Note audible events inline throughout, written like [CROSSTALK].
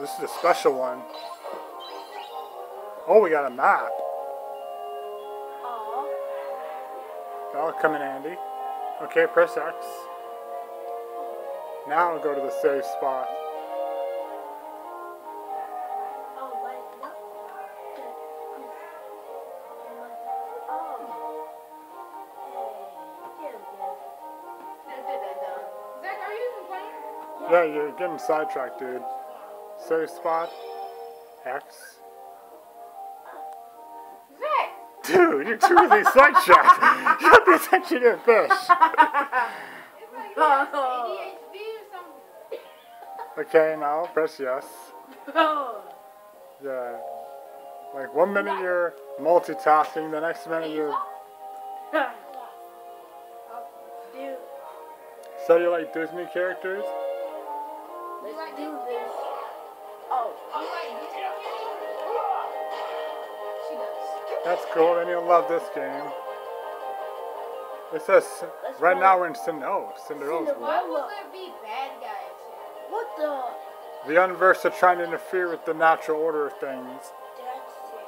This is a special one. Oh, we got a map. Aw. That'll come in handy. Okay, press X. Now I'll go to the safe spot. Oh, wait, what? Oh. Hey, there we go. Zach, are you even playing? Yeah, you're getting sidetracked, dude. Save spot. X. Zach! Dude, you're too really sidetracked. You gotta pay attention to fish. It's like you have ADHD or. Okay, now press yes. Oh. Yeah. Like one minute you're multitasking, the next minute you're. [LAUGHS] So you like Disney characters? let's do this. That's cool, then you'll love this game. It says, right now we're in Cin- oh, Cinderella's world. Why would there be bad guys here? What the? The Unversed are trying to interfere with the natural order of things.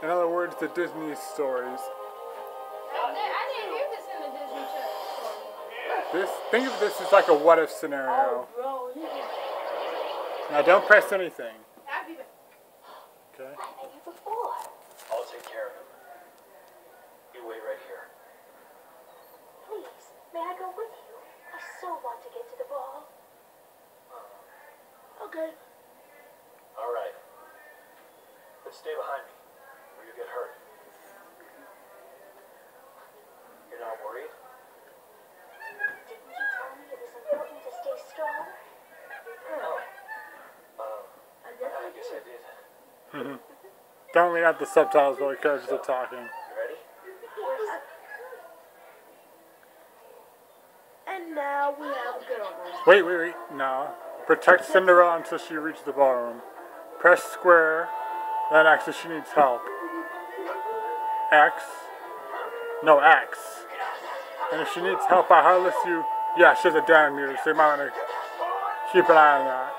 In other words, the Disney stories. I, I didn't hear this in the Disney church. This, think of this as like a what if Oh, scenario. bro. Now don't press anything. I'll be back. Okay. I've been here before. I'll take care of him. You wait right here. Please, may I go with you? I so want to get to the ball. Okay. All right. But stay behind me, or you get hurt. You're not worried? Didn't you tell me it was important to stay strong? No. Um, I guess I I guess I did. did. Don't read out the subtitles while the characters are talking. You ready? And now we have a girl. Wait, wait, wait. No. Protect Cinderella until she reaches the ballroom. Press square, X if she needs help. X. No, X. And if she needs help, I harness you. Yeah, she has a down meter, so you might want to keep an eye on that.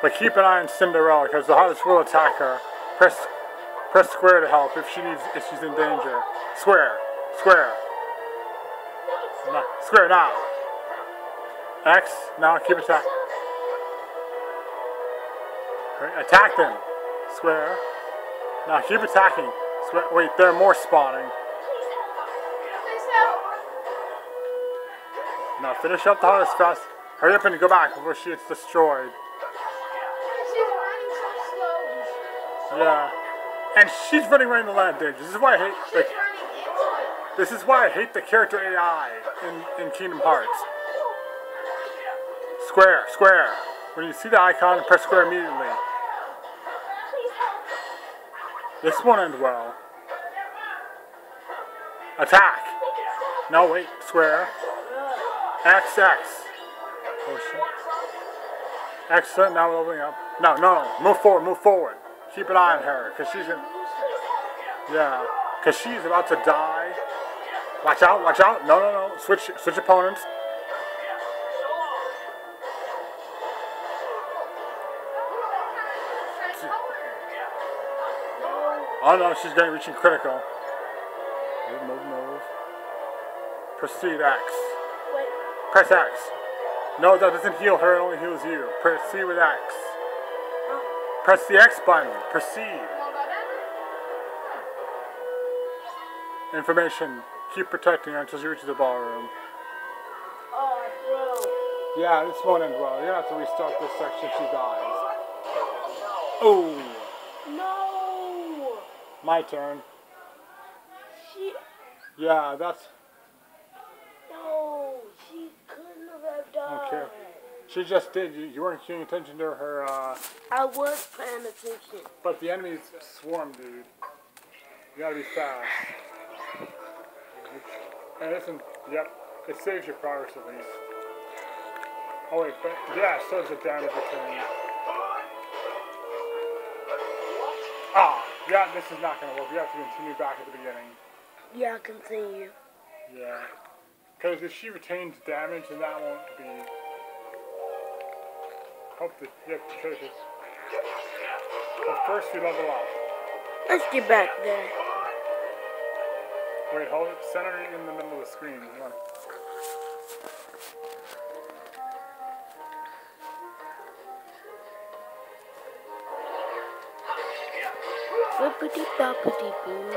But keep an eye on Cinderella because the hottest will attack her. Press press square to help if she needs if she's in danger. Square. Square. No, square now. X. Now keep attack. Attack them. Square. Now keep attacking. Square. Wait, there are more spawning. Now finish up the hottest fast. Hurry up and go back before she gets destroyed. She's running so slow. Yeah. And she's running right in the land danger. This is why I hate like. This is why I hate the character AI in, in Kingdom Hearts. Square, square. When you see the icon, press square immediately. This won't end well. Attack. No, wait, square. X, X. Oh. Excellent, now we're leveling up. No, no, no, move forward, move forward. Keep an eye on her, because she's in. Yeah, because she's about to die. Watch out, watch out. No, no, no. Switch, switch opponents. Oh no, she's getting reaching critical. Move, move, move. Proceed X. Wait, Press X. No, that doesn't heal her, it only heals you. Proceed with X. Press the X button. Proceed. Information. Keep protecting her until she reaches the ballroom. oh, Yeah, this won't end well. You're gonna have to restart this section if she dies. Oh. No. my turn. She. Yeah, that's No. She couldn't have died. Okay. she just did. You, you weren't paying attention to her, uh, I was paying attention. but the enemies swarm, dude. You gotta be fast. And listen, yep, it saves your progress at least. Oh wait, but yeah, so does the damage return. Ah, yeah, this is not gonna work. We have to continue back at the beginning. Yeah, continue. Yeah. Because if she retains damage, then that won't be. Hope that you have to take it. But first, we level up. Let's get back there. Wait, hold it. Center it in the middle of the screen. Flippity boppity boo.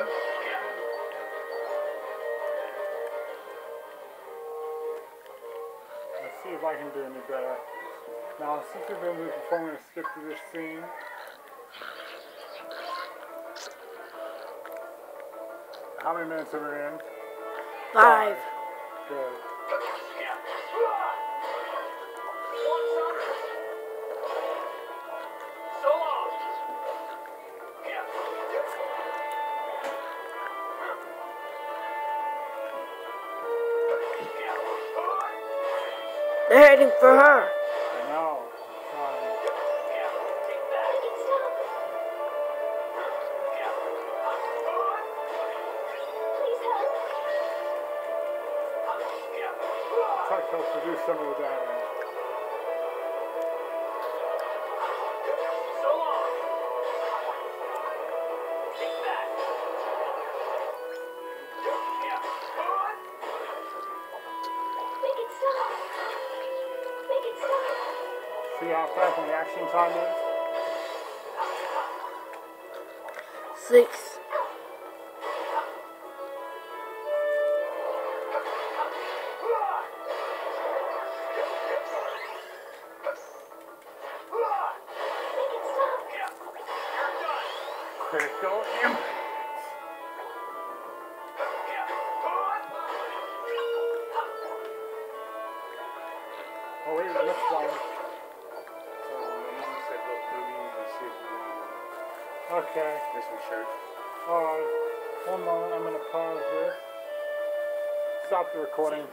Let's see if I can do any better. Now, since we've been moving before, I'm going to skip to this scene. How many minutes are we in? Five. Good. They're heading for her. I know. Tuck helps reduce some of the damage. See how fast the reaction time is? Six. Make it stop. Critical impact. Oh wait, let's fly. Okay. This one shirt. Alright. One moment, I'm gonna pause this. Stop the recording.